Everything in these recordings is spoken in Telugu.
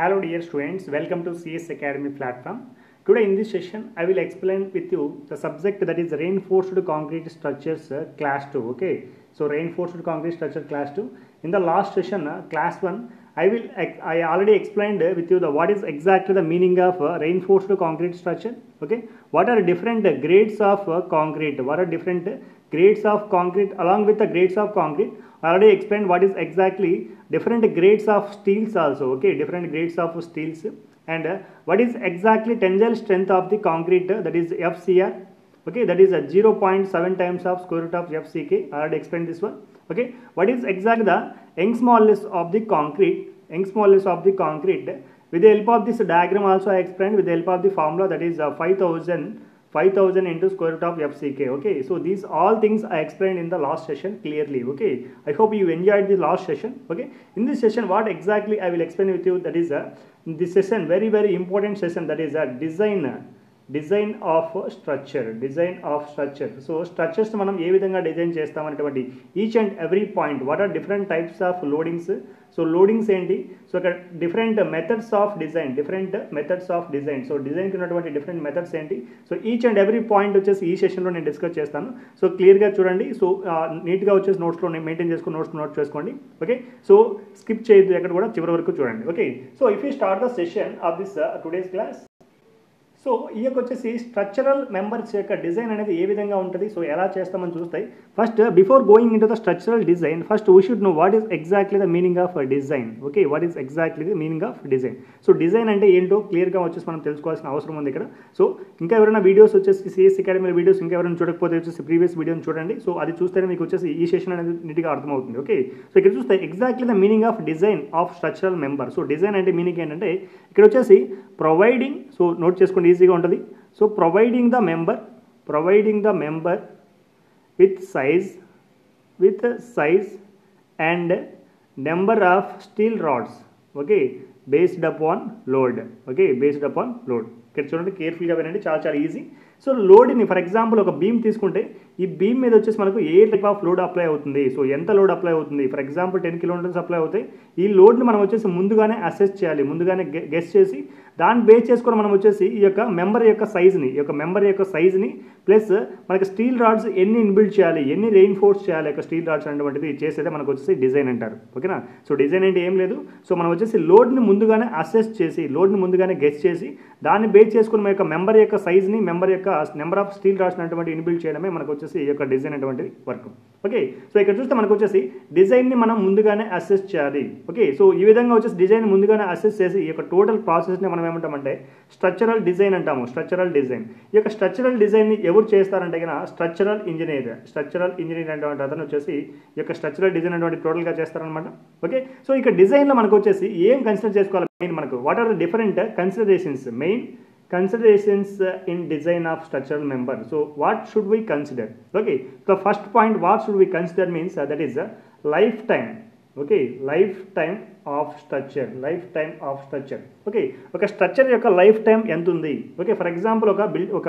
Hello dear students, welcome to CS Academy platform. Today in this session, I will explain with you the subject that is reinforced concrete structures uh, class 2. Okay, so reinforced concrete structure class 2. In the last session, uh, class 1, I will I already explained uh, with you the what is exactly the meaning of reinforced concrete structure. Okay, what are different grades of concrete? What are different grades of concrete along with the grades of concrete? I already explained what is exactly different grades of steels also. Okay, different grades of steels. And uh, what is exactly tensile strength of the concrete uh, that is FCR okay? That is a 0.7 times of square root of FCK I already explained this one okay? What is exactly the Young's modulus of the concrete Young's modulus of the concrete? With the help of this diagram also I explained with the help of the formula that is uh, 5000 5000 into square root of FCK okay? So these all things I explained in the last session clearly okay? I hope you enjoyed the last session okay? In this session what exactly I will explain with you that is a this session very very important session that is uh, a design design of structure design of structure. So structures మనం ఏ విధంగా design చేస్తామనేటువంటి each and every point what are different types of loadings so loadings ఏంటి? సో ఇక్కడ different methods of design different methods of design so డిజైన్కి ఉన్నటువంటి డిఫరెంట్ మెథడ్స్ ఏంటి? So each and every point వచ్చేసి ఈ సెషన్లో నేను డిస్కస్ చేస్తాను. సో క్లియర్గా చూడండి. సో నీట్గా వచ్చేసి నోట్స్లో మెయింటైన్ చేసుకుని నోట్స్ నోట్ చేసుకోండి. ఓకే? సో స్కిప్ చేయొద్దు ఎక్కడ కూడా చివరి వరకు చూడండి. Okay? So if you start the session of this today's class so ఈ యొక్క వచ్చేసి స్ట్రక్చరల్ మెంబర్స్ యొక్క డిజైన్ అనేది ఏ విధంగా ఉంటుంది? సో ఎలా చేస్తామని చూస్తాయి. First before going into the structural design first we should know what is exactly the meaning of design okay what is exactly the meaning of design so design అంటే ఏంటో క్లియర్గా వచ్చేసి మనం తెలుసుకోవాల్సిన అవసరం ఉంది ఇక్కడ. సో ఇంకా ఎవరైనా వీడియోస్ వచ్చేసి సిఎస్ అకాడమీ వీడియోస్ ఇంకా ఎవరైనా చూడకపోతే వచ్చేసి ప్రీవియస్ వీడియోని చూడండి. సో అది చూస్తేనే మీకు వచ్చేసి ఈ సెషన్ అనేది నీట్గా అర్థమవుతుంది. ఓకే సో ఇక్కడ చూస్తే exactly the meaning of design of structural member so design అంటే మీనింగ్ ఏంటంటే ఇక్కడ వచ్చేసి ప్రొవైడింగ్ సో నోట్ చేసుకోండి ఈజీగా ఉంటుంది. So providing the member providing the member with size with size and number of steel rods okay based upon load okay based upon load ఇక్కడ చూడండి కేర్ఫుల్గా వినండి. చాలా చాలా ఈజీ సో లోడ్ని ఫర్ ఎగ్జాంపుల్ ఒక బీమ్ తీసుకుంటే ఈ బీమ్ మీద వచ్చేసి మనకు ఏ టైప్ ఆఫ్ లోడ్ అప్లై అవుతుంది? సో ఎంత లోడ్ అప్లై అవుతుంది? For example ten kilometres apply అవుతాయి. ఈ లోడ్ని మనం వచ్చేసి ముందుగానే అసెస్ చేయాలి. ముందుగానే గెస్ చేసి దాన్ని బేస్ చేసుకొని మనం వచ్చేసి ఈ యొక్క మెంబర్ యొక్క సైజ్ని ఈ యొక్క మెంబర్ యొక్క సైజ్ని ప్లస్ మనకి స్టీల్ రాడ్స్ ఎన్ని ఇన్బిల్డ్ చేయాలి ఎన్ని రెయిన్ఫోర్స్ చేయాలి యొక్క స్టీల్ రాడ్స్ అనేటువంటిది చేసేదే మనకు వచ్చేసి డిజైన్ అంటారు. ఓకేనా? సో డిజైన్ అంటే ఏం లేదు. సో మనం వచ్చేసి లోడ్ని ముందుగానే అసెస్ చేసి లోడ్ని ముందుగానే గెస్ చేసి దాన్ని బేస్ చేసుకుని మన యొక్క మెంబర్ యొక్క సైజ్ని మెంబర్ యొక్క నెంబర్ ఆఫ్ స్టీల్ రాడ్స్ అనేటువంటి ఇన్బిల్డ్ చేయడమే మనకు వచ్చేసి ఈ యొక్క డిజైన్ అనేటువంటిది వర్క్ ఓకే? సో ఇక్కడ చూస్తే మనకు వచ్చేసి డిజైన్ని మనం ముందుగానే అసెస్ చేయాలి. ఓకే? సో ఈ విధంగా వచ్చేసి డిజైన్ ముందుగానే అసెస్ చేసి ఈ యొక్క టోటల్ ప్రాసెస్ని మనం ఏమంటామంటే స్ట్రక్చరల్ డిజైన్ అంటాము. స్ట్రక్చరల్ డిజైన్ ఈ యొక్క స్ట్రక్చరల్ డిజైన్ని ఎవరు చేస్తారంటే కనుక స్ట్రక్చరల్ ఇంజనీర్ స్ట్రక్చరల్ ఇంజనీర్ అనేటువంటి అతను వచ్చేసి ఈ యొక్క స్ట్రక్చరల్ డిజైన్ అనేటువంటి టోటల్గా చేస్తారనమాట ఓకే సో ఇక డిజైన్లో మనకు వచ్చేసి ఏం కన్సిడర్ చేసుకోవాలి? మెయిన్ మనకు what are the different considerations main considerations in in design of structural member. So what should we consider? Okay? The first point what should we consider means uh, that is a lifetime. Okay lifetime of structure lifetime of structure okay ఒక స్ట్రక్చర్ యొక్క లైఫ్ టైం ఎంత ఉంది ఓకే ఫర్ ఎగ్జాంపుల్ ఒక బిల్ ఒక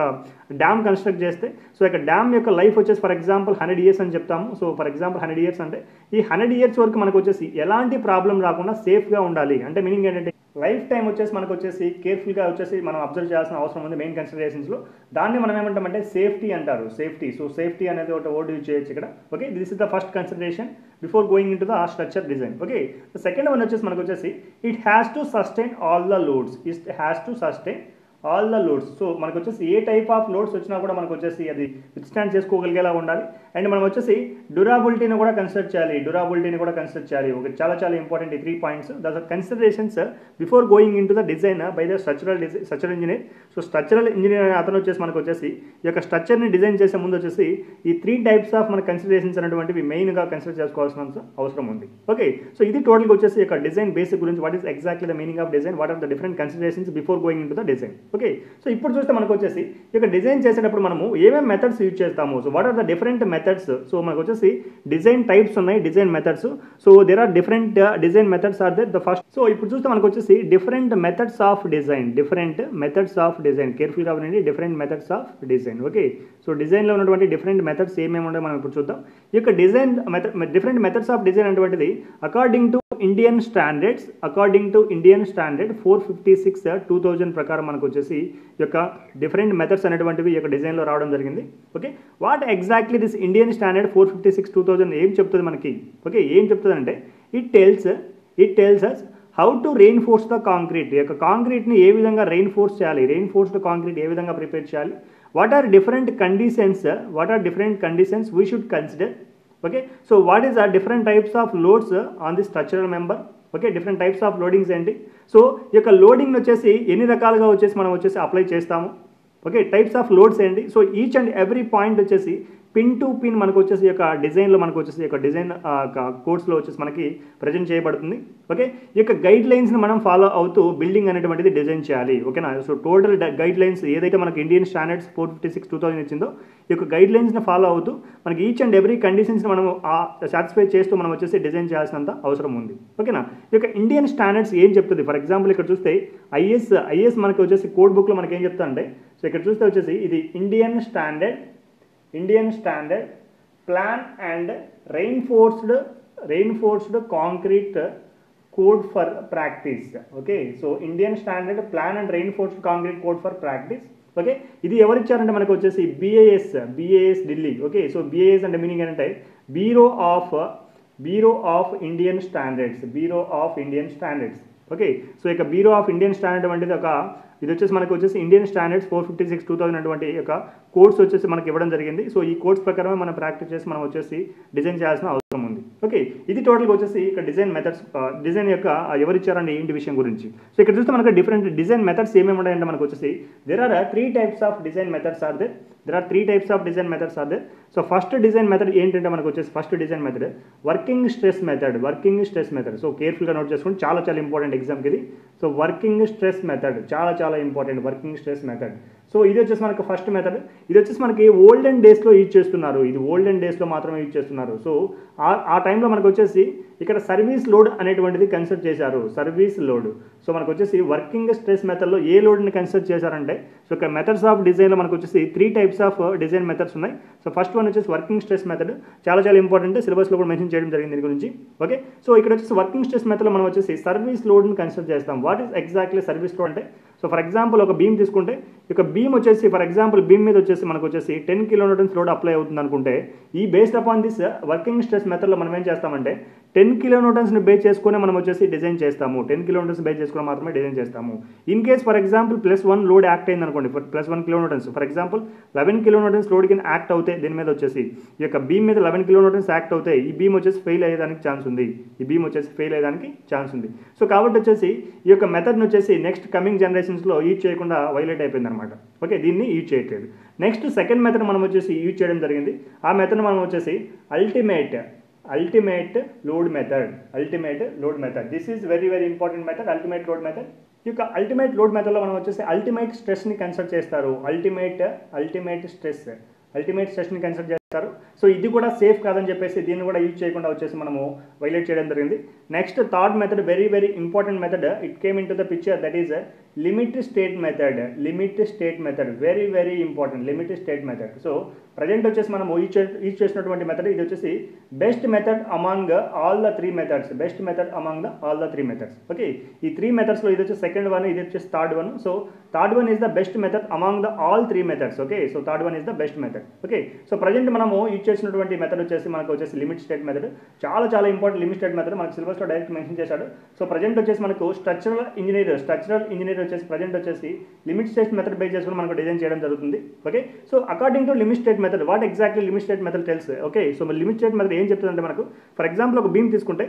డ్యామ్ కన్స్ట్రక్ట్ చేస్తే సో ఇక డ్యామ్ యొక్క లైఫ్ వచ్చేసి ఫర్ ఎగ్జాంపుల్ హండ్రెడ్ ఇయర్స్ అని చెప్తాము. So for example hundred years అంటే ఈ హండ్రెడ్ ఇయర్స్ వరకు మనకు వచ్చేసి ఎలాంటి ప్రాబ్లం రాకుండా సేఫ్గా ఉండాలి. అంటే మీనింగ్ ఏంటంటే లైఫ్ టైం వచ్చేసి మనకు వచ్చేసి కేర్ఫుల్గా వచ్చేసి మనం అబ్జర్వ్ చేయాల్సిన అవసరం ఉంది మెయిన్ కన్సిడరేషన్స్లో దాన్ని మనం ఏమంటామంటే సేఫ్టీ అంటారు సేఫ్టీ సో సేఫ్టీ అనేది ఒక వర్డ్ యూజ్ చేయొచ్చు ఇక్కడ. Okay this is the first consideration before going into the structure design okay second one వచ్చేసి మనకు వచ్చేసి it has to sustain all the loads it has to sustain all the loads so మనకు వచ్చేసి ఏ టైప్ ఆఫ్ లోడ్స్ వచ్చినా కూడా మనకు వచ్చేసి అది విత్స్టాండ్ చేసుకోగలిగేలా ఉండాలి. అండ్ మనం వచ్చేసి డ్యూరాబిలిటీని కూడా కన్సిడర్ చేయాలి. డ్యూరాబిలిటీని కూడా కన్సిడర్ చేయాలి. ఒక చాలా చాలా ఇంపార్టెంట్ ఈ three points the considerations before going into the design by the structural design structural engineer so structural engineer అతను వచ్చేసి మనకు వచ్చేసి ఈ యొక్క స్ట్రక్చర్ని డిజైన్ చేసే ముందు వచ్చేసి ఈ త్రీ టైప్స్ ఆఫ్ మన కన్సిడరేషన్స్ అనేటువంటివి మెయిన్గా కన్సిడర్ చేసుకోవాల్సిన అవసరం ఉంది. ఓకే సో ఇది టోటల్గా వచ్చేసి యొక్క డిజైన్ బేసిక్ గురించి what is exactly the meaning of design what are the different considerations before going into the design okay so ఇప్పుడు చూస్తే మనకు వచ్చేసి ఇక డిజైన్ చేసేటప్పుడు మనము ఏమేమి మెథడ్స్ యూజ్ చేస్తాము? So what are the different methods so మనకు వచ్చేసి డిజైన్ టైప్స్ ఉన్నాయి design methods so there are different design methods are the first so ఇప్పుడు చూస్తే మనకు వచ్చేసి different methods of design different methods of design కేర్ఫుల్గా ఉండండి different methods of design okay so డిజైన్లో ఉన్నటువంటి డిఫరెంట్ మెథడ్స్ ఏమేమి ఉన్నాయో మనం ఇప్పుడు చూద్దాం. ఈ యొక్క design method different methods of design అనేటువంటిది according to Indian standards according to Indian standard four fifty six two thousand ప్రకారం మనకు వచ్చేసి యొక్క డిఫరెంట్ మెథడ్స్ అనేటువంటివి యొక్క డిజైన్లో రావడం జరిగింది. Okay what exactly this Indian standard four fifty six two thousand ఏం చెప్తుంది మనకి? ఓకే ఏం చెప్తుంది అంటే it tells it tells us how to reinforce the concrete యొక్క కాంక్రీట్ని ఏ విధంగా రెయిన్ ఫోర్స్ చేయాలి? రెయిన్ ఫోర్స్డ్ కాంక్రీట్ ఏ విధంగా ప్రిపేర్ చేయాలి? What are different conditions what are different conditions we should consider okay so what is a different types of loads on the structural member okay different types of loadings ఏంటి? సో ఈ యొక్క లోడింగ్ వచ్చేసి ఎన్ని రకాలుగా వచ్చేసి మనం వచ్చేసి అప్లై చేస్తాము? ఓకే టైప్స్ ఆఫ్ లోడ్స్ ఏంటి? So each and every point వచ్చేసి పిన్ టు పిన్ మనకు వచ్చేసి యొక్క డిజైన్లో మనకు వచ్చేసి యొక్క డిజైన్ కోర్స్లో వచ్చేసి మనకి ప్రజెంట్ చేయబడుతుంది. ఓకే? ఈ యొక్క గైడ్ లైన్స్ని మనం ఫాలో అవుతూ బిల్డింగ్ అనేటువంటిది డిజైన్ చేయాలి. ఓకేనా? సో టోటల్ గైడ్ లైన్స్ ఏదైతే మనకి Indian standards four fifty six two thousand ఇచ్చిందో ఈ యొక్క గైడ్ లైన్స్ని ఫాలో అవుతూ మనకి ఈచ్ అండ్ ఎవ్రీ కండిషన్స్ని మనం సాటిస్ఫై చేస్తూ మనం వచ్చేసి డిజైన్ చేయాల్సినంత అవసరం ఉంది. ఓకేనా? ఈ యొక్క ఇండియన్ స్టాండర్డ్స్ ఏం చెప్తుంది? ఫర్ ఎగ్జాంపుల్ ఇక్కడ చూస్తే ఐఎస్ ఐఎస్ మనకి వచ్చేసి కోడ్ బుక్లో మనకి ఏం చెప్తా అంటే సో ఇక్కడ చూస్తే వచ్చేసి ఇది Indian standard Indian standard plain and reinforced reinforced concrete code for practice okay so Indian standard plain and reinforced concrete code for practice okay ఇది ఎవరు ఇచ్చారంటే మనకు వచ్చేసి BIS BIS Delhi okay so BIS అంటే మీనింగ్ ఏంటంటే bureau of bureau of Indian standards bureau of Indian standards okay so ఇక బీరో ఆఫ్ ఇండియన్ స్టాండర్డ్ వంటిది ఒక ఇది వచ్చేసి మనకు వచ్చేసి Indian standards four fifty six two thousand అటువంటి యొక్క కోర్స్ వచ్చేసి మనకి ఇవ్వడం జరిగింది. సో ఈ కోర్స్ ప్రకారమే మనం ప్రాక్టీస్ చేసి మనం వచ్చేసి డిజైన్ చేయాల్సిన అవసరం ఉంది. ఓకే ఇది టోటల్గా వచ్చేసి ఇక్కడ డిజైన్ మెథడ్స్ డిజైన్ యొక్క ఎవరు ఇచ్చారండి ఏంటి విషయం గురించి? సో ఇక్కడ చూస్తే మనకు డిఫరెంట్ డిజైన్ మెథడ్స్ ఏమేమి ఉన్నాయంటే మనకు వచ్చేసి there are three types of design methods are they there are three types of design methods అదే సో ఫస్ట్ డిజైన్ మెథడ్ ఏంటంటే మనకు వచ్చేసి first design method working stress method working stress method so కేర్ఫుల్గా నోట్ చేసుకోండి చాలా చాలా ఇంపార్టెంట్ ఎగ్జామ్కి ఇది. సో వర్కింగ్ స్ట్రెస్ మెథడ్ చాలా చాలా important working stress method so ఇది వచ్చేసి మనకు ఫస్ట్ మెథడ్ ఇది వచ్చేసి మనకి ఓల్డెన్ డేస్లో యూజ్ చేస్తున్నారు. ఇది ఓల్డెన్ డేస్లో మాత్రమే యూజ్ చేస్తున్నారు. సో ఆ ఆ టైంలో మనకు వచ్చేసి ఇక్కడ సర్వీస్ లోడ్ అనేటువంటిది కన్సిడర్ చేశారు. సర్వీస్ లోడ్ సో మనకు వచ్చేసి వర్కింగ్ స్ట్రెస్ మెథడ్లో ఏ లోడ్ని కన్సిడర్ చేశారంటే సో ఇక్కడ మెథడ్స్ ఆఫ్ డిజైన్లో మనకు వచ్చేసి three types of design methods ఉన్నాయి. సో ఫస్ట్ వన్ వచ్చేసి వర్కింగ్ స్ట్రెస్ మెథడ్ చాలా చాలా ఇంపార్టెంట్ సిలబస్లో కూడా మెన్షన్ చేయడం జరిగింది దీని గురించి. ఓకే సో ఇక్కడ వచ్చేసి వర్కింగ్ స్ట్రెస్ మెథడ్లో మనం వచ్చేసి సర్వీస్ లోడ్ని కన్సిడర్ చేస్తాం. What is exactly service load అంటే సో ఫర్ ఎగ్జాంపుల్ ఒక బీమ్ తీసుకుంటే ఇక బీమ్ వచ్చేసి ఫర్ ఎగ్జాంపుల్ బీమ్ మీద వచ్చేసి మనకు వచ్చేసి టెన్ కిలోమీటర్స్ లోడ్ అప్లై అవుతుంది అనుకుంటే ఈ based upon this working stress మెథడ్లో మనం ఏం చేస్తామంటే టెన్ కిలోమీటర్స్ని బేస్ చేసుకునే మనం వచ్చేసి డిజైన్ చేస్తాము. టెన్ కిలోమీటర్స్ బేస్ చేసుకుని మాత్రమే డిజైన్ చేస్తాము. In case for example plus one load act అయింది అనుకోండి plus one kilometres for example eleven kilometres load కింద యాక్ట్ అవుతాయి దీని మీద వచ్చేసి ఈ యొక్క బీమ్ మీద లెవెన్ కిలోమీటర్స్ యాక్ట్ అవుతాయి ఈ బీమ్ వచ్చేసి ఫెయిల్ అయ్యేదానికి ఛాన్స్ ఉంది. ఈ బీమ్ వచ్చేసి ఫెయిల్ అయ్యేదానికి ఛాన్స్ ఉంది. సో కాబట్టి వచ్చేసి ఈ యొక్క మెథడ్ని వచ్చేసి నెక్స్ట్ కమింగ్ జనరేషన్స్లో యూజ్ చేయకుండా వైలేట్ అయిపోయింది అనమాట ఓకే దీన్ని యూజ్ చేయట్లేదు. నెక్స్ట్ సెకండ్ మెథడ్ మనం వచ్చేసి యూజ్ చేయడం జరిగింది. ఆ మెథడ్ మనం వచ్చేసి ultimate ultimate load method ultimate load method this is very very important method ultimate load method ఈ యొక్క అల్టిమేట్ లోడ్ మెథడ్లో మనం వచ్చేసి అల్టిమేట్ స్ట్రెస్ని కన్సల్ట్ చేస్తారు. అల్టిమేట్ అల్టిమేట్ స్ట్రెస్ అల్టిమేట్ స్ట్రెస్ని కన్సిడర్ చేస్తారు. సో ఇది కూడా సేఫ్ కాదని చెప్పేసి దీన్ని కూడా యూజ్ చేయకుండా వచ్చేసి మనము వైలేట్ చేయడం జరిగింది. Next third method very very important method it came into the picture that is limit state method limit state method very very important limit state method so present వచ్చేసి మనం యూజ్ యూజ్ చేసినటువంటి మెథడ్ ఇది వచ్చేసి best method among all the three methods best method among the all the three methods okay ఈ త్రీ మెథడ్స్లో ఇది వచ్చేసి సెకండ్ వన్ ఇది వచ్చేసి third one so third one is the best method among the all three methods okay so third one is the best method okay so present మనము యూజ్ చేసినటువంటి మెథడ్ వచ్చేసి మనకు వచ్చేసి లిమిట్ స్టేట్ మెథడ్ చాలా చాలా ఇంపార్టెంట్ లిమిట్ స్టేట్ మెథడ్ మనకు సిలబస్లో డైరెక్ట్ మెన్షన్ చేశాడు. సో ప్రజెంట్ వచ్చేసి మనకు స్ట్రక్చరల్ ఇంజనీర్ స్ట్రక్చరల్ ఇంజనీర్ వచ్చేసి ప్రజెంట్ వచ్చేసి లిమిట్ స్టేట్ మెథడ్ బేస్ చేసుకుని మనకు డిజైన్ చేయడం జరుగుతుంది. Okay so according to limit state method what exactly limit state method తెలుసు okay so limit state method ఏం చెప్తుందంటే మనకు ఫర్ ఎగ్జాంపుల్ ఒక బీమ్ తీసుకుంటే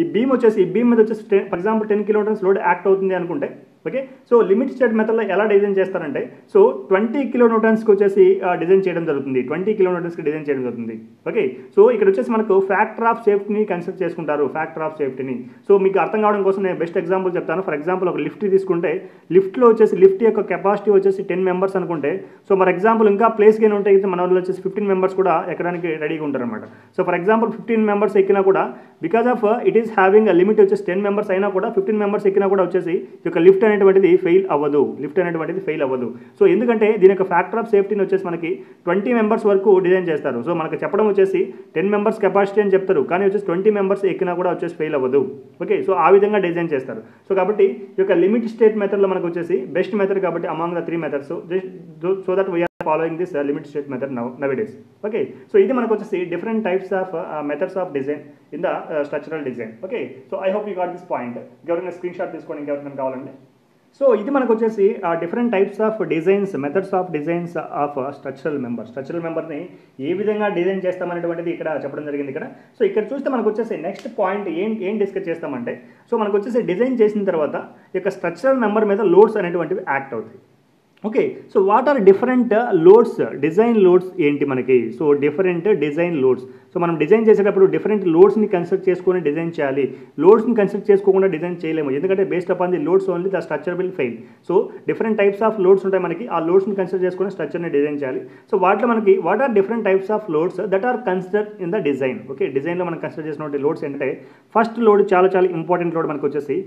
ఈ బీమ్ వచ్చేసి ఈ బీమ్ మీద వచ్చేసి for example ten kilometres load act అవుతుంది అనుకుంటే ఓకే సో లిమిట్ స్టేట్ మెథడ్లో ఎలా డిజైన్ చేస్తారంటే సో ట్వంటీ కిలో న్యూటన్స్కి వచ్చేసి డిజైన్ చేయడం జరుగుతుంది. ట్వంటీ కిలో న్యూటన్స్కి డిజైన్ చేయడం జరుగుతుంది. ఓకే సో ఇక్కడ వచ్చేసి మనకు ఫ్యాక్టర్ ఆఫ్ సేఫ్టీని కన్సిడర్ చేసుకుంటారు. ఫ్యాక్టర్ ఆఫ్ సేఫ్టీని సో మీకు అర్థం కావడం కోసం నేను బెస్ట్ ఎగ్జాంపుల్ చెప్తాను. ఫర్ ఎగ్జాంపుల్ ఒక లిఫ్ట్ తీసుకుంటే లిఫ్ట్లో వచ్చేసి లిఫ్ట్ యొక్క కెపాసిటీ వచ్చేసి టెన్ మెంబర్స్ అనుకుంటే సో ఫర్ ఎగ్జాంపుల్ ఇంకా ప్లేస్ గేన్ ఉంటే మన వాళ్ళు వచ్చేసి ఫిఫ్టీన్ మెంబర్స్ కూడా ఎక్కడానికి రెడీగా ఉంటారు అనమాట so for example fifteen members ఎక్కినా కూడా because of it is having limit వచ్చేసి టెన్ మెంబర్స్ అయినా కూడా ఫిఫ్టీన్ మెంబర్స్ ఎక్కినా కూడా వచ్చేసి ఈ యొక్క లిఫ్ట్ అనేటువంటిది ఫెయిల్ అవ్వదు. లిఫ్ట్ అనేటువంటిది ఫెయిల్ అవ్వదు. సో ఎందుకంటే దీని యొక్క ఫ్యాక్టర్ ఆఫ్ సేఫ్టీని వచ్చేసి మనకి ట్వంటీ మెంబర్స్ వరకు డిజైన్ చేస్తారు. సో మనకు చెప్పడం వచ్చేసి టెన్ మెంబర్స్ కెపాసిటీ అని చెప్తారు. కానీ వచ్చేసి ట్వంటీ మెంబర్స్ ఎక్కినా కూడా వచ్చేసి ఫెయిల్ అవ్వదు. ఓకే సో ఆ విధంగా డిజైన్ చేస్తారు. సో కాబట్టి ఈ యొక్క లిమిట్ స్టేట్ మెథడ్లో మనకు వచ్చేసి బెస్ట్ మెథడ్ కాబట్టి among the three methods so that we are following this limit state method now nowadays okay so ఇది మనకు వచ్చేసి different types of methods of design in the structural design okay so I hope you got this point ఎవరైనా స్క్రీన్ షాట్ తీసుకోండి ఇంకెవరికైనా కావాలండి. సో ఇది మనకు వచ్చేసి different types of designs methods of designs of structural member structural మెంబర్ని ఏ విధంగా డిజైన్ చేస్తామనేటువంటిది ఇక్కడ చెప్పడం జరిగింది ఇక్కడ. సో ఇక్కడ చూస్తే మనకు వచ్చేసి నెక్స్ట్ పాయింట్ ఏం ఏం డిస్కస్ చేస్తామంటే సో మనకు వచ్చేసి డిజైన్ చేసిన తర్వాత ఈ యొక్క స్ట్రక్చరల్ మెంబర్ మీద లోడ్స్ అనేటువంటివి యాక్ట్ అవుతాయి. Okay so what are different loads design loads ఏంటి మనకి? So different design loads so మనం డిజైన్ చేసేటప్పుడు డిఫరెంట్ లోడ్స్ని కన్సిడర్ చేసుకొని డిజైన్ చేయాలి. లోడ్స్ని కన్సిడర్ చేసుకోకుండా డిజైన్ చేయలేము. ఎందుకంటే based upon the loads only the structure will fail so different types of loads ఉంటాయి మనకి. ఆ లోడ్స్ని కన్సిడర్ చేసుకొని స్ట్రక్చర్ని డిజైన్ చేయాలి. సో వాటిలో మనకి what are different types of loads that are consider in the design okay డిజైన్లో మనం కన్సిడర్ చేసినటువంటి లోడ్స్ ఏంటంటే ఫస్ట్ లోడ్ చాలా చాలా ఇంపార్టెంట్ లోడ్ మనకు వచ్చేసి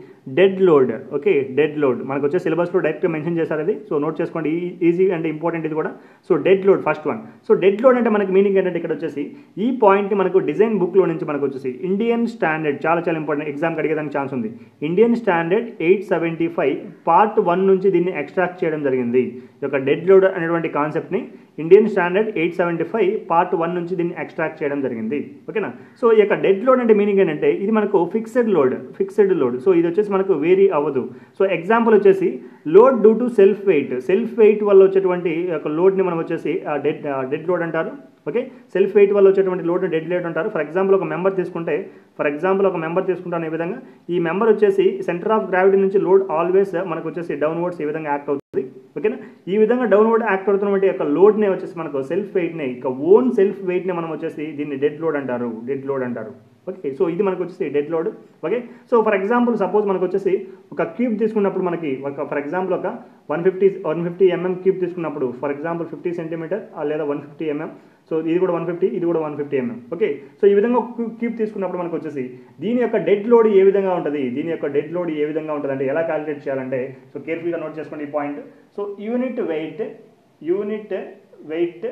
dead load okay dead load మనకు వచ్చే సిలబస్లో డైరెక్ట్గా మెన్షన్ చేశారు అది. సో నోట్ చేసుకోండి. ఈజీ అండ్ ఇంపార్టెంట్ ఇది కూడా. So dead load first one so dead load అంటే మనకి మీనింగ్ ఏంటంటే ఇక్కడ వచ్చేసి ఈ పాయింట్ పాయింట్ని మనకు డిజైన్ బుక్లో నుంచి మనకు వచ్చేసి ఇండియన్ స్టాండర్డ్ చాలా చాలా ఇంపార్టెంట్ ఎగ్జామ్కి అడిగేదానికి ఛాన్స్ ఉంది. Indian standard eight seventy five part one నుంచి దీన్ని ఎక్స్ట్రాక్ట్ చేయడం జరిగింది. ఈ యొక్క డెడ్ లోడ్ అనేటువంటి కాన్సెప్ట్ని Indian standard eight seventy five part one నుంచి దీన్ని ఎక్స్ట్రాక్ట్ చేయడం జరిగింది. ఓకేనా? సో ఈ యొక్క డెడ్ లోడ్ అంటే మీనింగ్ ఏంటంటే ఇది మనకు fixed load fixed load so ఇది వచ్చేసి మనకు వేరీ అవ్వదు. సో ఎగ్జాంపుల్ వచ్చేసి load due to self weight self weight వల్ల వచ్చేటువంటి యొక్క లోడ్ని మనం వచ్చేసి డెడ్ డెడ్ లోడ్ అంటారు. ఓకే? సెల్ఫ్ వెయిట్ వల్ల వచ్చేటువంటి లోడ్ డెడ్ లోడ్ అంటారు. ఫర్ ఎగ్జాంపుల్ ఒక మెంబర్ తీసుకుంటే ఫర్ ఎగ్జాంపుల్ ఒక మెంబర్ తీసుకుంటాను ఈ విధంగా. ఈ మెంబర్ వచ్చేసి సెంటర్ ఆఫ్ గ్రావిటీ నుంచి లోడ్ ఆల్వేస్ మనకు వచ్చేసి డౌన్వర్డ్స్ ఈ విధంగా యాక్ట్ అవుతుంది. ఓకేనా ఈ విధంగా డౌన్వర్డ్ యాక్ట్ అవుతున్నటువంటి యొక్క లోడ్నే వచ్చేసి మనకు సెల్ఫ్ వెయిట్నే ఇక ఓన్ సెల్ఫ్ వెయిట్నే మనం వచ్చేసి దీన్ని డెడ్ లోడ్ అంటారు డెడ్ లోడ్ అంటారు. ఓకే సో ఇది మనకు వచ్చేసి dead load okay so for example suppose మనకు వచ్చేసి ఒక క్యూబ్ తీసుకున్నప్పుడు మనకి ఒక ఫర్ ఎగ్జాంపుల్ ఒక one fifty one fifty mm cube తీసుకున్నప్పుడు ఫర్ ఎగ్జాంపుల్ ఫిఫ్టీ సెంటీమీటర్ లేదా వన్ ఫిఫ్టీ ఎంఎం సో ఇది కూడా వన్ ఫిఫ్టీ ఇది కూడా one fifty mm okay so ఈ విధంగా క్యూబ్ తీసుకున్నప్పుడు మనకు వచ్చేసి దీని యొక్క డెడ్ లోడ్ ఏ విధంగా ఉంటుంది? దీని యొక్క డెడ్ లోడ్ ఏ విధంగా ఉంటుంది? అంటే ఎలా క్యాలిక్యులేట్ చేయాలంటే సో కేర్ఫుల్గా నోట్ చేసుకోండి ఈ point so unit weight unit weight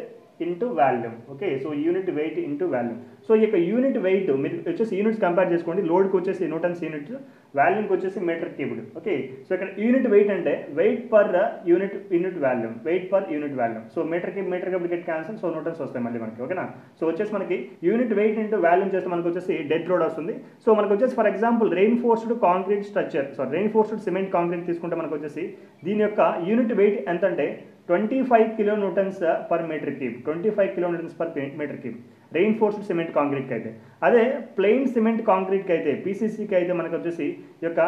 into volume okay so unit weight into volume so ఈ యొక్క యూనిట్ వెయిట్ మీరు వచ్చేసి యూనిట్స్ కంపేర్ చేసుకోండి. లోడ్కి వచ్చేసి న్యూటన్స్ యూనిట్ వాల్యూమ్కి వచ్చేసి మీటర్ క్యూబ్డ్ ఓకే సో ఇక్కడ యూనిట్ వెయిట్ అంటే weight per unit unit volume weight per unit volume so metre cube metre cube get cancel so newtons వస్తాయి మళ్ళీ మనకి. ఓకేనా సో వచ్చేసి మనకి యూనిట్ వెయిట్ ఇంటూ వాల్యూమ్ చేస్తే మనకు వచ్చేసి డెడ్ లోడ్ వస్తుంది. సో మనకు వచ్చేసి for example reinforced concrete structure so reinforced cement concrete తీసుకుంటే మనకు వచ్చేసి దీని యొక్క యూనిట్ వెయిట్ ఎంత అంటే twenty five kilo newtons per metre cube twenty five kilo newtons per metre cube reinforced cement కాంక్రీట్కి అయితే అదే ప్లెయిన్ సిమెంట్ కాంక్రీట్కి అయితే పీసీసీకి అయితే మనకు వచ్చేసి యొక్క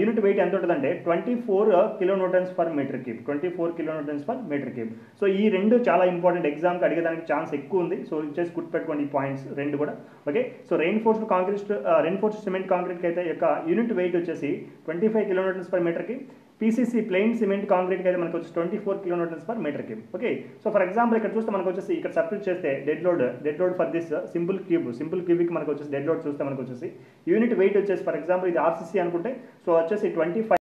యూనిట్ వెయిట్ ఎంత ఉంటుందంటే twenty four kilometres per metre cube twenty four kilometres per metre cube so ఈ రెండు చాలా ఇంపార్టెంట్ ఎగ్జామ్కి అడిగేదానికి ఛాన్స్ ఎక్కువ ఉంది. సో వచ్చేసి గుర్తుపెట్టుకోండి ఈ పాయింట్స్ రెండు కూడా. Okay so reinforced concrete reinforced cement కాంక్రీట్కి అయితే యొక్క యూనిట్ వెయిట్ వచ్చేసి ట్వంటీ ఫైవ్ కిలోమీటర్స్ పర్ మీటర్కి పీసీసీ ప్లెయిన్ సిమెంట్ కాంక్రీట్ అయితే మనకు వచ్చి twenty four kilometres per metre cube okay so for example ఇక్కడ చూస్తే మనకు వచ్చేసి ఇక్కడ సబ్స్టిట్యూట్ చేస్తే dead load dead load for this simple cube simple క్యూబ్కి మనకు వచ్చేసి డెడ్ లోడ్ చూస్తే మనకు వచ్చేసి యూనిట్ వెయిట్ వచ్చేసి ఫర్ ఎగ్జాంపుల్ ఇది ఆర్సీసీ అనుకుంటే సో వచ్చేసి twenty five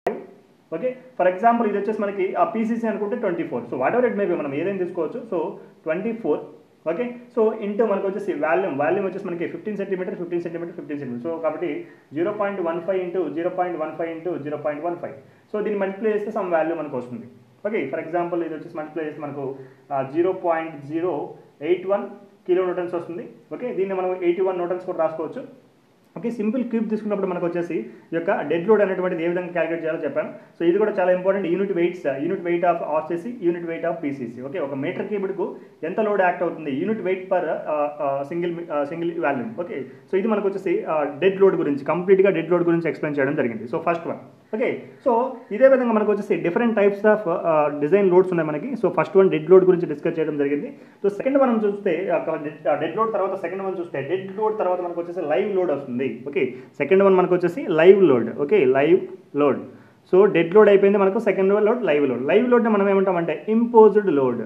okay for example ఇది వచ్చేసి మనకి ఆ పీసీసీ అనుకుంటే twenty four so whatever it may be మనం ఏదైనా తీసుకోవచ్చు. So twenty four okay so into మనకు వచ్చేసి వాల్యూమ్ వాల్యూమ్ వచ్చేసి మనకి fifteen centimetre fifteen centimetre fifteen centimetre so కాబట్టి zero point one five into zero point one five into zero point one five so దీన్ని మల్టిప్లై చేస్తే సమ్ వాల్యూ మనకు వస్తుంది. ఓకే ఫర్ ఎగ్జాంపుల్ ఇది వచ్చేసి మల్టిప్లై చేస్తే మనకు zero point zero eight one kilo newtons వస్తుంది. ఓకే దీన్ని మనం ఎయిటీ వన్ న్యూటన్స్ కూడా రాసుకోవచ్చు. ఓకే సింపుల్ క్యూబ్ తీసుకున్నప్పుడు మనకు వచ్చేసి ఈ యొక్క డెడ్ లోడ్ అనేటువంటిది ఏ విధంగా క్యాలిక్యులేట్ చేయాలో చెప్పాను. సో ఇది కూడా చాలా important unit weights unit weight of RCC unit weight of PCC okay ఒక మీటర్ క్యూబ్కు ఎంత లోడ్ యాక్ట్ అవుతుంది? Unit weight per single single volume okay so ఇది మనకు వచ్చేసి uh, డెడ్ లోడ్ గురించి కంప్లీట్గా డెడ్ లోడ్ గురించి ఎక్స్ప్లెయిన్ చేయడం జరిగింది. So first one okay so ఇదే విధంగా మనకు వచ్చేసి different types of design loads ఉన్నాయి మనకి. So first one dead load గురించి డిస్కస్ చేయడం జరిగింది. సో సెకండ్ మనం చూస్తే డెడ్ లోడ్ తర్వాత సెకండ్ వన్ చూస్తే డెడ్ లోడ్ తర్వాత మనకు వచ్చేసి లైవ్ లోడ్ వస్తుంది. ఓకే సెకండ్ వన్ మనకు వచ్చేసి live load okay live load so dead load అయిపోయింది మనకు second load live load live లోడ్ని మనం ఏమంటామంటే imposed load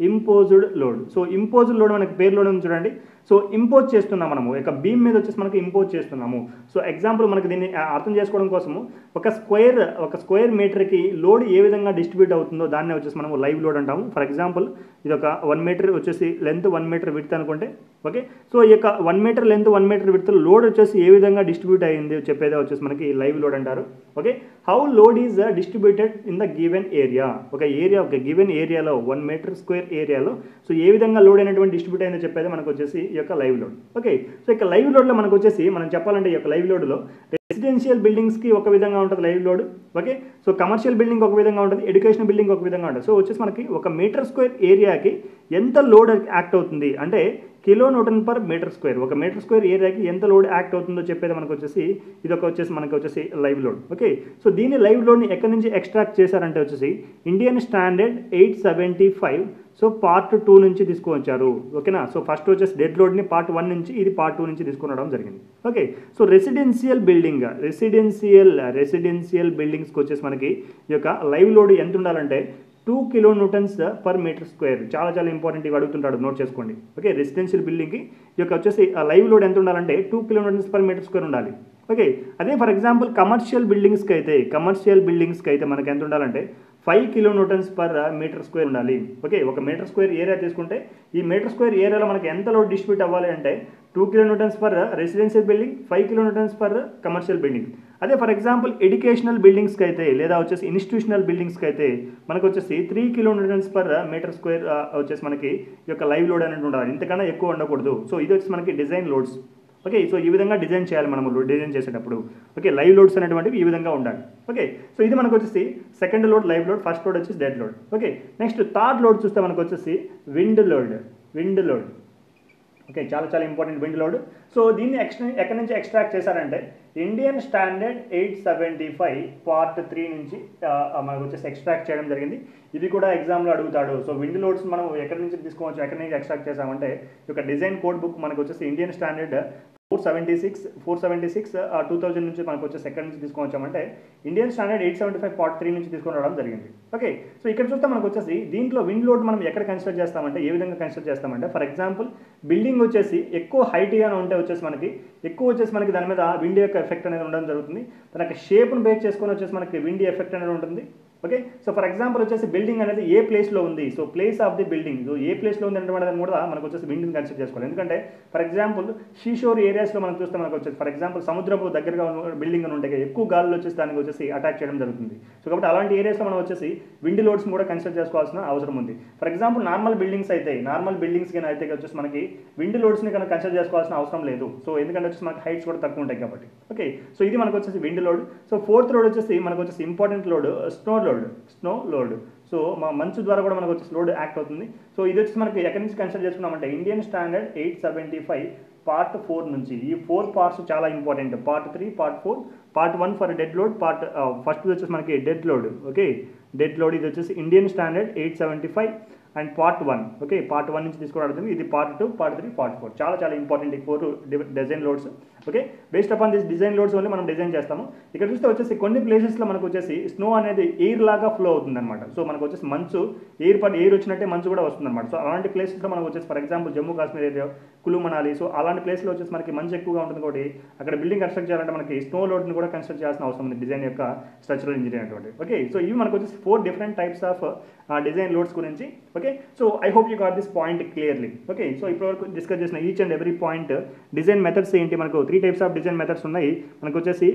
imposed load so imposed load మనకి పేరులోనే ఉంది చూడండి. సో ఇంపోజ్ చేస్తున్నాం మనము. ఒక బీమ్ మీద వచ్చేసి మనకి ఇంపోజ్ చేస్తున్నాము. సో ఎగ్జాంపుల్ మనకు దీన్ని అర్థం చేసుకోవడం కోసము ఒక స్క్వేర్ ఒక స్క్వేర్ మీటర్కి లోడ్ ఏ విధంగా డిస్ట్రిబ్యూట్ అవుతుందో దాన్నే వచ్చేసి మనము లైవ్ లోడ్ అంటాము. ఫర్ ఎగ్జాంపుల్ ఇది ఒక వన్ మీటర్ వచ్చేసి లెంత్ వన్ మీటర్ విడ్త్ అనుకుంటే ఓకే సో ఈ యొక్క one metre length one metre width load వచ్చేసి ఏ విధంగా డిస్ట్రిబ్యూట్ అయ్యింది చెప్పేదే వచ్చేసి మనకి లైవ్ లోడ్ అంటారు okay how load is distributed in the given area ఒక ఏరియా ఒక గివెన్ ఏరియాలో వన్ మీటర్ స్క్వేర్ ఏరియాలో సో ఏ విధంగా లోడ్ అయినటువంటి డిస్ట్రిబ్యూట్ అయిందో చెప్పేది మనకు వచ్చేసి యొక్క లైవ్ లోడ్. ఓకే సో ఇక లైవ్ లోడ్లో మనకు వచ్చేసి మనం చెప్పాలంటే ఈ యొక్క లైవ్ లోడ్లో రెసిడెన్షియల్ బిల్డింగ్స్కి ఒక విధంగా ఉంటుంది live load. Okay so commercial building ఒక విధంగా ఉంటుంది ఎడ్యుకేషన్ బిల్డింగ్ ఒక విధంగా ఉంటుంది. సో వచ్చేసి మనకి ఒక మీటర్ స్క్వేర్ ఏరియాకి ఎంత లోడ్ యాక్ట్ అవుతుంది? అంటే kilo newton per metre square. ఒక మీటర్ స్క్వేర్ ఏరియాకి ఎంత లోడ్ యాక్ట్ అవుతుందో చెప్పేది మనకు వచ్చేసి ఇది ఒక వచ్చేసి మనకు వచ్చేసి లైవ్ లోడ్. ఓకే? సో దీన్ని లైవ్ లోడ్ని ఎక్కడి నుంచి ఎక్స్ట్రాక్ట్ చేశారంటే వచ్చేసి Indian standard eight seventy five. So part two నుంచి తీసుకువచ్చారు ఓకేనా? సో ఫస్ట్ వచ్చేసి డెడ్ లోడ్ని పార్ట్ వన్ నుంచి ఇది పార్ట్ టూ నుంచి తీసుకురావడం జరిగింది. Okay? So residential building residential residential బిల్డింగ్స్కి వచ్చేసి మనకి ఈ యొక్క లైవ్ లోడ్ ఎంత ఉండాలంటే two kilo newtons per metre square. చాలా చాలా ఇంపార్టెంట్ ఇవి అడుగుతుంటాడు. నోట్ చేసుకోండి. ఓకే రెసిడెన్షియల్ బిల్డింగ్కి ఈ యొక్క వచ్చేసి లైవ్ లోడ్ ఎంత ఉండాలంటే two kilo newtons per metre square ఉండాలి. ఓకే అదే ఫర్ ఎగ్జాంపుల్ కమర్షియల్ బిల్డింగ్స్కి అయితే కమర్షియల్ బిల్డింగ్స్కి అయితే మనకి ఎంత ఉండాలంటే five kilo newtons per metre square ఉండాలి. ఓకే ఒక మీటర్ స్క్వేర్ ఏరియా తీసుకుంటే ఈ మీటర్ స్క్వేర్ ఏరియాలో మనకి ఎంత లోడ్ డిస్ట్రిబ్యూట్ అవ్వాలి అంటే two kilo newtons per residential building five kilo newtons per commercial building అదే ఫర్ ఎగ్జాంపుల్ ఎడ్యుకేషనల్ బిల్డింగ్స్కి అయితే లేదా వచ్చేసి ఇన్స్టిట్యూషనల్ బిల్డింగ్స్కి అయితే మనకు వచ్చేసి three kilometres per metre square వచ్చేసి మనకి ఈ యొక్క లైవ్ లోడ్ అనేది ఉండాలి. ఇంతకన్నా ఎక్కువ ఉండకూడదు. సో ఇది వచ్చి మనకి డిజైన్ లోడ్స్ ఓకే సో ఈ విధంగా డిజైన్ చేయాలి మనము డిజైన్ చేసేటప్పుడు. ఓకే లైవ్ లోడ్స్ అనేటువంటివి ఈ విధంగా ఉండాలి. ఓకే సో ఇది మనకు వచ్చేసి second load live load first load వచ్చేసి dead load okay next third load చూస్తే మనకు వచ్చేసి wind load wind load okay చాలా చాలా ఇంపార్టెంట్ విండ్ లోడ్ సో దీన్ని ఎక్స్ట్రా ఎక్కడి నుంచి ఎక్స్ట్రాక్ట్ చేశారంటే Indian standard eight seventy five part three నుంచి మనకు వచ్చేసి ఎక్స్ట్రాక్ట్ చేయడం జరిగింది. ఇది కూడా ఎగ్జామ్లో అడుగుతాడు. సో విండ్ లోడ్స్ మనం ఎక్కడి నుంచి తీసుకోవచ్చు ఎక్కడి నుంచి ఎక్స్ట్రాక్ట్ చేసామంటే ఈ యొక్క డిజైన్ కోడ్ బుక్ మనకు వచ్చేసి Indian standard four seventy six four seventy six two thousand నుంచి మనకు వచ్చే సెకండ్ నుంచి తీసుకొని వచ్చామంటే Indian standard eight seventy five part three నుంచి తీసుకొని రావడం జరిగింది. ఓకే సో ఇక్కడ చూస్తే మనకు వచ్చేసి దీంట్లో విండ్ లోడ్ మనం ఎక్కడ కన్సిడర్ చేస్తామంటే ఏ విధంగా కన్సిడర్ చేస్తామంటే ఫర్ ఎగ్జాంపుల్ బిల్డింగ్ వచ్చేసి ఎక్కువ హైట్గానే ఉంటే వచ్చేసి మనకి ఎక్కువ వచ్చేసి మనకి దాని మీద విండ్ యొక్క ఎఫెక్ట్ అనేది ఉండడం జరుగుతుంది. దాని యొక్క షేప్ను బేస్ చేసుకొని వచ్చేసి మనకి విండ్ ఎఫెక్ట్ అనేది ఉంటుంది. ఓకే? సో ఫర్ ఎగ్జాంపుల్ వచ్చేసి బిల్డింగ్ అనేది ఏ ప్లేస్లో ఉంది? So place of the building. So ఏ ప్లేస్లో ఉంది అంటే కూడా మనకు వచ్చేసి బిల్డింగ్ కన్సిడర్ చేసుకోవాలి. ఎందుకంటే ఫర్ ఎగ్జాంపుల్ షీషోర్ ఏరియాస్లో మనం చూస్తే మనకు వచ్చేసి ఫర్ ఎగ్జాంపుల్ సముద్రపు దగ్గరగా బిల్డింగ్ అని ఉంటే ఎక్కువ గాలులు వచ్చేసి దానికి వచ్చేసి అటాక్ చేయడం జరుగుతుంది. సో కాబట్టి అలాంటి ఏరియాస్లో మనం వచ్చేసి విండ్ లోడ్స్ కూడా కన్సిడర్ చేసుకోవాల్సిన అవసరం ఉంది. ఫర్ ఎగ్జాంపుల్ నార్మల్ బిల్డింగ్స్ అయితే నార్మల్ బిల్డింగ్స్ కానీ అయితే వచ్చేసి మనకి విండ్ లోడ్స్ని కనుక కన్సిడర్ చేసుకోవాల్సిన అవసరం లేదు. సో ఎందుకంటే వచ్చేసి మనకి హైట్స్ కూడా తక్కువ ఉంటాయి కాబట్టి. ఓకే? సో ఇది మనకు వచ్చేసి wind load. So fourth load వచ్చేసి మనకు వచ్చేసి important load snow load snow load so మా మంచు ద్వారా కూడా మనకు వచ్చేసి లోడ్ యాక్ట్ అవుతుంది. సో ఇది వచ్చి మనకి ఎక్కడి నుంచి కన్సిడర్ చేసుకున్నామంటే Indian standard eight seventy five part four నుంచి. ఈ ఫోర్ పార్ట్స్ చాలా important part three part four part one for dead load part first వచ్చేసి మనకి dead load okay dead load ఇది వచ్చేసి Indian standard eight seventy five and part one okay part one నుంచి తీసుకోవడం ఇది part two part three part four చాలా చాలా ఇంపార్టెంట్ ఈ four design loads okay based upon this design loads only మనం డిజైన్ చేస్తాము. ఇక్కడ చూస్తే వచ్చేసి కొన్ని ప్లేసెస్లో మనకు వచ్చేసి స్నో అనేది ఎయిర్ లాగా ఫ్లో అవుతుందన్నమాట. సో మనకు వచ్చేసి మంచు ఎయిర్ పడి ఎయిర్ వచ్చినట్టే మంచు కూడా వస్తుందన్నమాట. సో అలాంటి ప్లేసెస్లో మనకు వచ్చేసి for example Jammu Kashmir area Kullu Manali so అలాంటి ప్లేస్లో వచ్చేసి మనకి మంచు ఎక్కువగా ఉంటుంది కాబట్టి అక్కడ బిల్డింగ్ కన్స్ట్రక్ట్ చేయాలంటే మనకి స్నో లోడ్ని కూడా కన్స్ట్రక్ట్ చేయాల్సిన అవసరం ఉంది డిజైన్ యొక్క స్ట్రక్చరల్ ఇంజనీర్ అటువంటి ఓకే సో ఇవి మనకు వచ్చేసి four different types of design loads గురించి. Okay so I hope you got this point clearly okay so ఇప్పటివరకు డిస్కస్ చేసిన each and every point design methods ఏంటి మనకు three types of design methods ఉన్నాయి. మనకు వచ్చేసి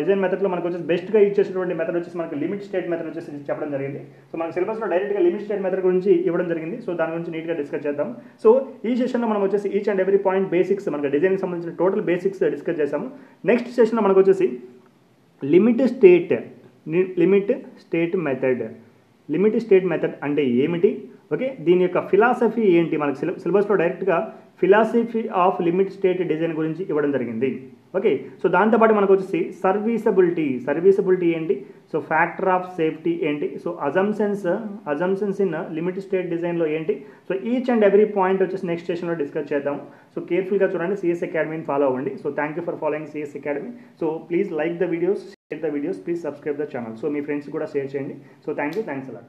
డిజైన్ మెథడ్లో మనకు వచ్చేసి బెస్ట్గా ఇచ్చేసినటువంటి మెథడ్ వచ్చేసి మనకి లిమిట్ స్టేట్ మెథడ్ వచ్చేసి చెప్పడం జరిగింది. సో మన సిలబస్లో డైరెక్ట్గా లిమిట్ స్టేట్ మెథడ్ గురించి ఇవ్వడం జరిగింది. సో దాని గురించి నీట్గా డిస్కస్ చేద్దాం. సో ఈ సెషన్లో మనం వచ్చేసి each and every point basics మనకి డిజైన్కి సంబంధించిన టోటల్ బేసిక్స్ డిస్కస్ చేసాము నెక్స్ట్ సెషన్లో మనకు వచ్చేసి limit state limit state method limit state method అంటే ఏమిటి? ఓకే దీని యొక్క ఫిలాసఫీ ఏంటి? మనకి సిల సిలబస్లో డైరెక్ట్గా philosophy of limit state design గురించి ఇవ్వడం జరిగింది. ఓకే సో దాంతోపాటు మనకు వచ్చేసి సర్వీసబిలిటీ. సర్వీసబిలిటీ ఏంటి? సో ఫ్యాక్టర్ ఆఫ్ సేఫ్టీ ఏంటి? So assumptions assumptions in limit state డిజైన్లో ఏంటి? So each and every point వచ్చేసి నెక్స్ట్ స్టేషన్లో డిస్కస్ చేద్దాం. సో కేర్ఫుల్గా చూడండి సిఎస్ అకాడమీని ఫాలో అవ్వండి. So thank you for following CS academy. So please like the videos share the videos please subscribe the channel so me friends కూడా షేర్ చేయండి. So thank you thanks a lot